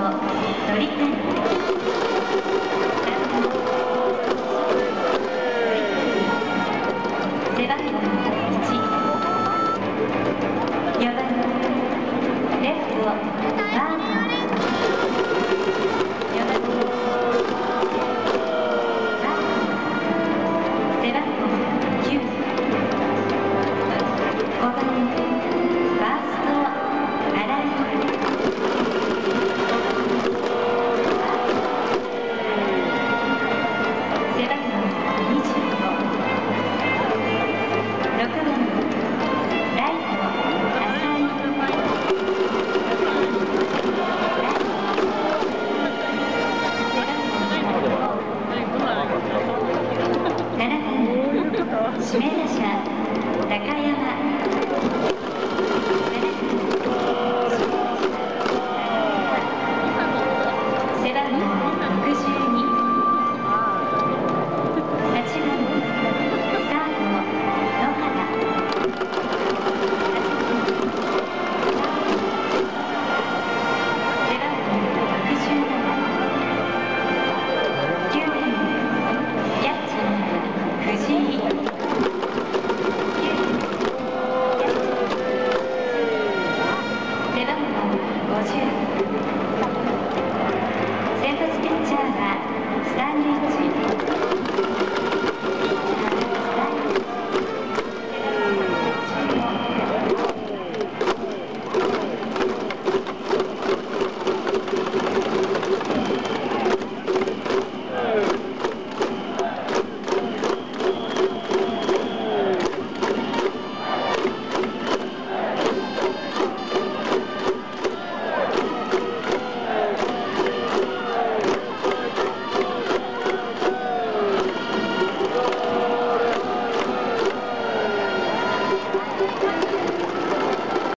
鳥谷背番号1 4番レフトバーナー指名打者高山